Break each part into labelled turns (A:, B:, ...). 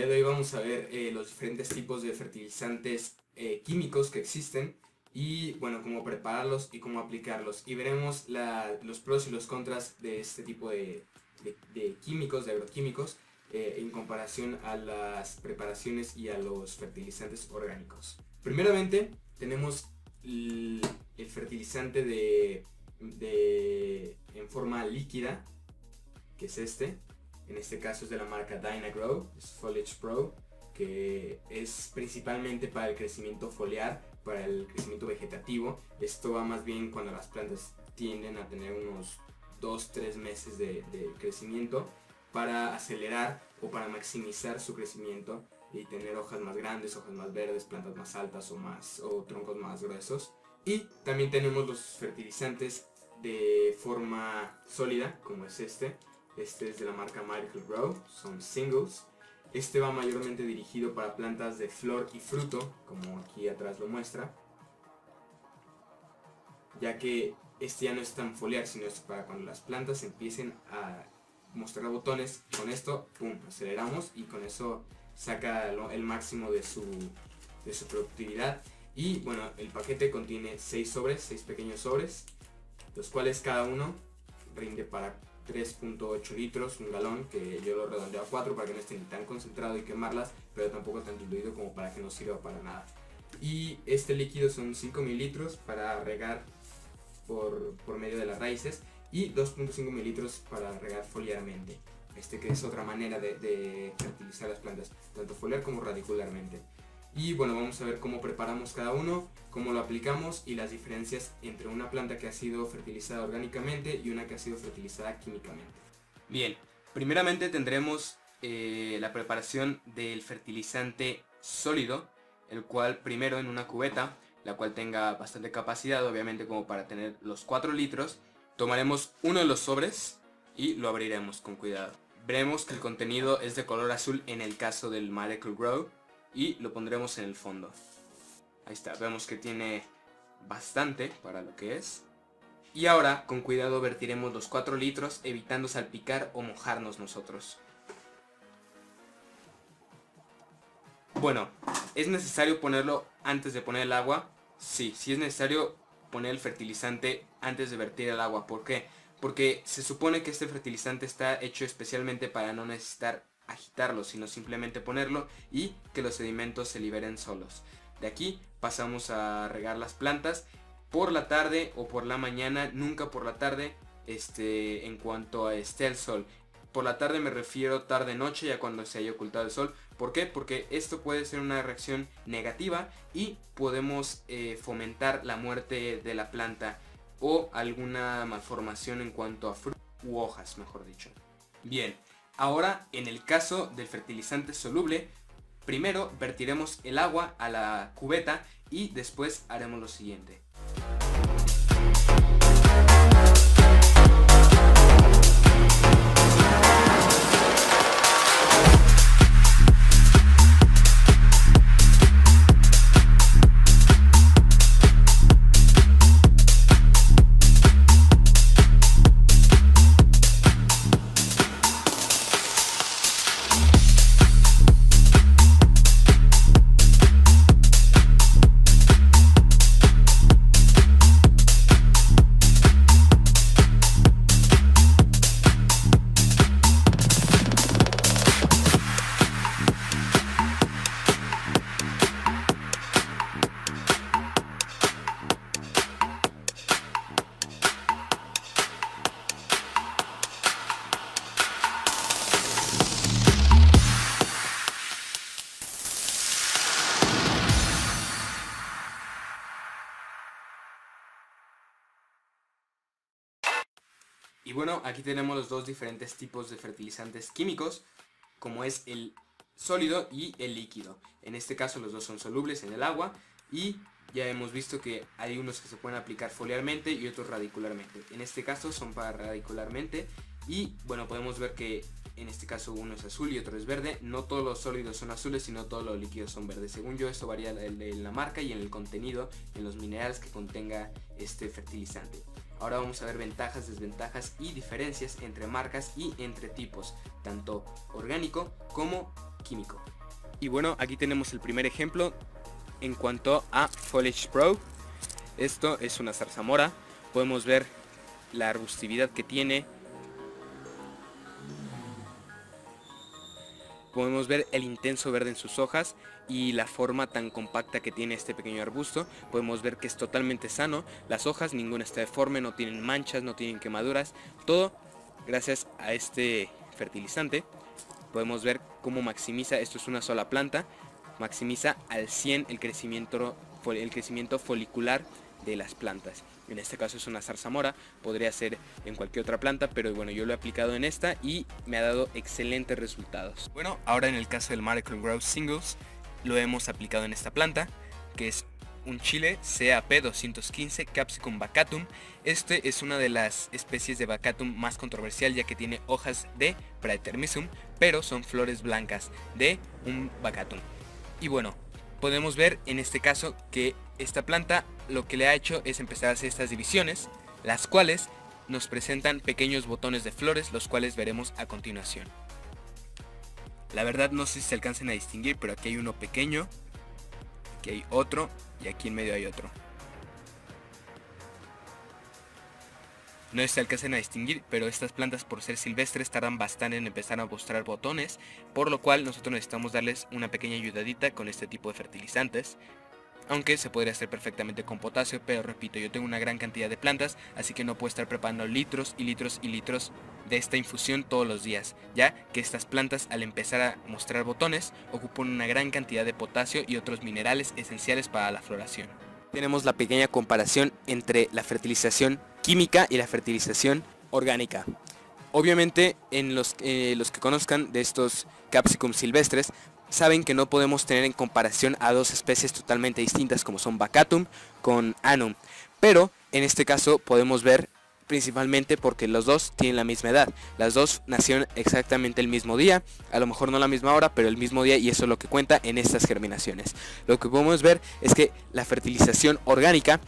A: día de hoy vamos a ver eh, los diferentes tipos de fertilizantes eh, químicos que existen y bueno, cómo prepararlos y cómo aplicarlos. Y veremos los pros y los contras de este tipo de, químicos, de agroquímicos, eh, en comparación a las preparaciones y a los fertilizantes orgánicos. Primeramente tenemos el, fertilizante de, en forma líquida, que es este. En este caso es de la marca Dynagrow, es Foliage Pro, que es principalmente para el crecimiento foliar, para el crecimiento vegetativo. Esto va más bien cuando las plantas tienden a tener unos 2-3 meses de, crecimiento para acelerar o para maximizar su crecimiento y tener hojas más grandes, hojas más verdes, plantas más altas o, más, o troncos más gruesos. Y también tenemos los fertilizantes de forma sólida, como es este. Este es de la marca Miracle Grow, son singles. Este va mayormente dirigido para plantas de flor y fruto, como aquí atrás lo muestra. Ya que este ya no es tan foliar, sino es para cuando las plantas empiecen a mostrar botones. Con esto, pum, aceleramos y con eso saca el máximo de su, de su productividad. Y bueno, el paquete contiene 6 sobres, 6 pequeños sobres, los cuales cada uno rinde para 3.8 litros, un galón, que yo lo redondeo a 4 para que no esté ni tan concentrado y quemarlas, pero tampoco tan diluido como para que no sirva para nada. Y este líquido son 5 mililitros para regar por, medio de las raíces y 2.5 mililitros para regar foliarmente. Este que es otra manera de, de fertilizar las plantas, tanto foliar como radicularmente. Y bueno, vamos a ver cómo preparamos cada uno, cómo lo aplicamos y las diferencias entre una planta que ha sido fertilizada orgánicamente y una que ha sido fertilizada químicamente.
B: Bien, primeramente tendremos eh, la preparación del fertilizante sólido, el cual primero en una cubeta, la cual tenga bastante capacidad, obviamente como para tener los 4 litros, tomaremos uno de los sobres y lo abriremos con cuidado. Veremos que el contenido es de color azul en el caso del Miracle Grow, y lo pondremos en el fondo. Ahí está, vemos que tiene bastante para lo que es. Y ahora, con cuidado, vertiremos los 4 litros, evitando salpicar o mojarnos nosotros. Bueno, ¿es necesario ponerlo antes de poner el agua? Sí, sí es necesario poner el fertilizante antes de vertir el agua. ¿Por qué? Porque se supone que este fertilizante está hecho especialmente para no necesitar agitarlo, sino simplemente ponerlo y que los sedimentos se liberen solos. De aquí pasamos a regar las plantas por la tarde o por la mañana, nunca por la tarde, este, en cuanto a esté el sol. Por la tarde me refiero tarde-noche, ya cuando se haya ocultado el sol. ¿Por qué? Porque esto puede ser una reacción negativa y podemos eh, fomentar la muerte de la planta o alguna malformación en cuanto a frutas u hojas, mejor dicho. Bien, Ahora, en el caso del fertilizante soluble, primero vertiremos el agua a la cubeta y después haremos lo siguiente. Y bueno, aquí tenemos los dos diferentes tipos de fertilizantes químicos, como es el sólido y el líquido. En este caso los dos son solubles en el agua y ya hemos visto que hay unos que se pueden aplicar foliarmente y otros radicularmente. En este caso son para radicularmente y bueno, podemos ver que en este caso uno es azul y otro es verde. No todos los sólidos son azules, sino todos los líquidos son verdes. Según yo, esto varía en la marca y en el contenido, en los minerales que contenga este fertilizante. Ahora vamos a ver ventajas, desventajas y diferencias entre marcas y entre tipos, tanto orgánico como químico. Y bueno, aquí tenemos el primer ejemplo en cuanto a Foliage Pro. Esto es una zarzamora. Podemos ver la arbustividad que tiene, podemos ver el intenso verde en sus hojas y la forma tan compacta que tiene este pequeño arbusto. Podemos ver que es totalmente sano. Las hojas, ninguna está deforme, no tienen manchas, no tienen quemaduras. Todo gracias a este fertilizante. Podemos ver cómo maximiza, esto es una sola planta, maximiza al 100 el crecimiento, el crecimiento folicular de las plantas. En este caso es una zarzamora, podría ser en cualquier otra planta, pero bueno, yo lo he aplicado en esta y me ha dado excelentes resultados. Bueno, ahora en el caso del Miracle Grow Singles, lo hemos aplicado en esta planta, que es un chile CAP 215 Capsicum bacatum. Este es una de las especies de bacatum más controversial ya que tiene hojas de Praetermisum, pero son flores blancas de un bacatum. Y bueno, podemos ver en este caso que esta planta lo que le ha hecho es empezar a hacer estas divisiones, las cuales nos presentan pequeños botones de flores, los cuales veremos a continuación. La verdad no sé si se alcancen a distinguir, pero aquí hay uno pequeño, aquí hay otro y aquí en medio hay otro. No se alcancen a distinguir, pero estas plantas por ser silvestres tardan bastante en empezar a mostrar botones, por lo cual nosotros necesitamos darles una pequeña ayudadita con este tipo de fertilizantes. Aunque se podría hacer perfectamente con potasio, pero repito, yo tengo una gran cantidad de plantas, así que no puedo estar preparando litros y litros y litros de esta infusión todos los días, ya que estas plantas al empezar a mostrar botones ocupan una gran cantidad de potasio y otros minerales esenciales para la floración. Tenemos la pequeña comparación entre la fertilización química y la fertilización orgánica. Obviamente en los, eh, los que conozcan de estos capsicum silvestres saben que no podemos tener en comparación a dos especies totalmente distintas como son Bacatum con Anum. Pero en este caso podemos ver principalmente porque los dos tienen la misma edad. Las dos nacieron exactamente el mismo día, a lo mejor no la misma hora, pero el mismo día y eso es lo que cuenta en estas germinaciones. Lo que podemos ver es que la fertilización orgánica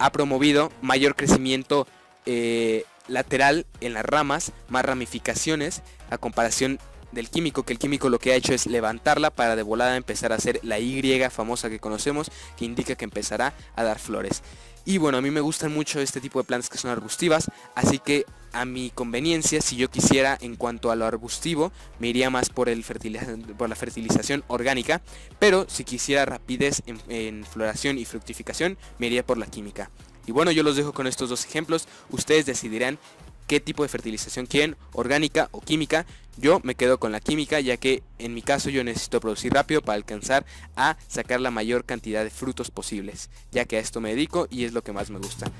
B: ha promovido mayor crecimiento eh, lateral en las ramas, más ramificaciones a comparación del químico, que el químico lo que ha hecho es levantarla para de volada empezar a hacer la Y famosa que conocemos, que indica que empezará a dar flores. Y bueno, a mí me gustan mucho este tipo de plantas que son arbustivas, así que a mi conveniencia, si yo quisiera en cuanto a lo arbustivo, me iría más por, el por la fertilización orgánica, pero si quisiera rapidez en, en floración y fructificación, me iría por la química. Y bueno, yo los dejo con estos dos ejemplos, ustedes decidirán qué tipo de fertilización quieren, orgánica o química. Yo me quedo con la química ya que en mi caso yo necesito producir rápido para alcanzar a sacar la mayor cantidad de frutos posibles, ya que a esto me dedico y es lo que más me gusta.